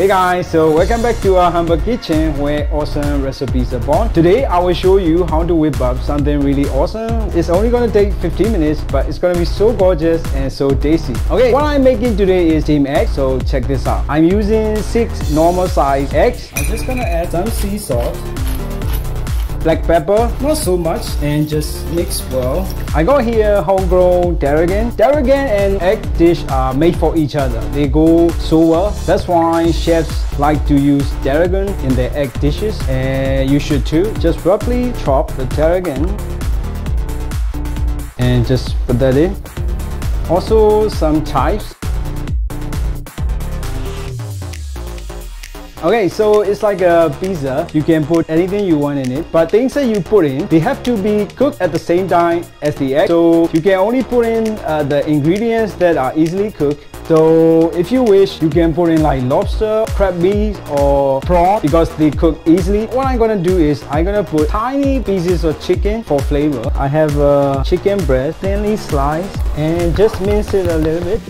Hey guys, so welcome back to our humble kitchen where awesome recipes are born. Today I will show you how to whip up something really awesome. It's only gonna take 15 minutes but it's gonna be so gorgeous and so tasty. Okay, what I'm making today is steamed eggs, so check this out. I'm using 6 normal size eggs. I'm just gonna add some sea salt black pepper, not so much, and just mix well. I got here homegrown tarragon. Tarragon and egg dish are made for each other. They go so well. That's why chefs like to use tarragon in their egg dishes, and you should too. Just roughly chop the tarragon and just put that in. Also some chives Okay, so it's like a pizza. You can put anything you want in it, but things that you put in, they have to be cooked at the same time as the egg. So you can only put in uh, the ingredients that are easily cooked. So if you wish, you can put in like lobster, crab meat or prawn because they cook easily. What I'm gonna do is I'm gonna put tiny pieces of chicken for flavor. I have a chicken breast thinly sliced and just mince it a little bit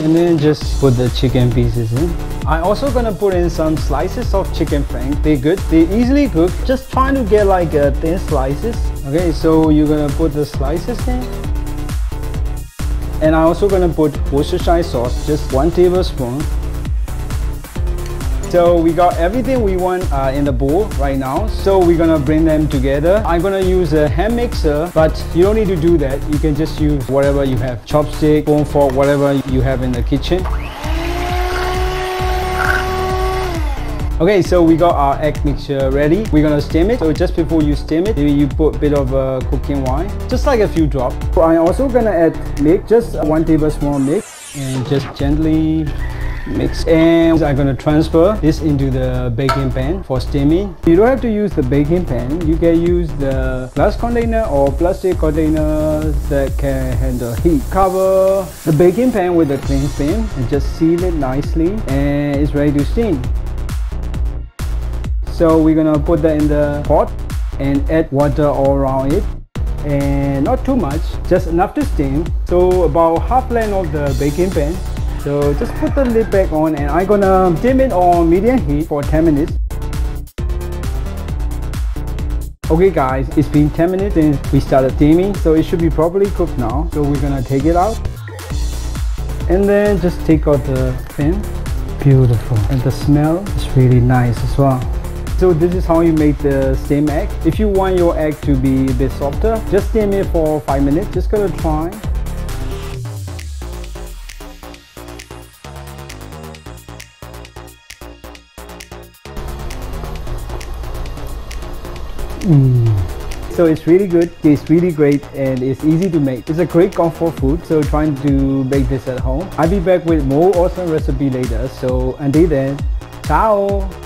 and then just put the chicken pieces in. I'm also gonna put in some slices of chicken frank. They're good, they're easily cook. Just trying to get like uh, thin slices. Okay, so you're gonna put the slices in. And I'm also gonna put Worcestershire sauce, just one tablespoon. So we got everything we want uh, in the bowl right now. So we're gonna bring them together. I'm gonna use a hand mixer, but you don't need to do that. You can just use whatever you have. Chopstick, spoon, fork, whatever you have in the kitchen. Okay, so we got our egg mixture ready. We're gonna steam it. So just before you steam it, maybe you put a bit of uh, cooking wine, just like a few drops. I'm also gonna add milk, just one tablespoon milk, and just gently mix and I'm to transfer this into the baking pan for steaming. You don't have to use the baking pan. You can use the glass container or plastic container that can handle heat. Cover the baking pan with a cling film and just seal it nicely and it's ready to steam. So we're gonna put that in the pot and add water all around it and not too much, just enough to steam. So about half length of the baking pan so just put the lid back on and I'm gonna dim it on medium heat for 10 minutes. Okay guys, it's been 10 minutes since we started steaming, so it should be properly cooked now. So we're gonna take it out. And then just take out the fin. Beautiful. And the smell is really nice as well. So this is how you make the steamed egg. If you want your egg to be a bit softer, just steam it for 5 minutes. Just gonna try. Mm. So it's really good, it's really great and it's easy to make. It's a great comfort food, so trying to make this at home. I'll be back with more awesome recipe later, so until then, ciao!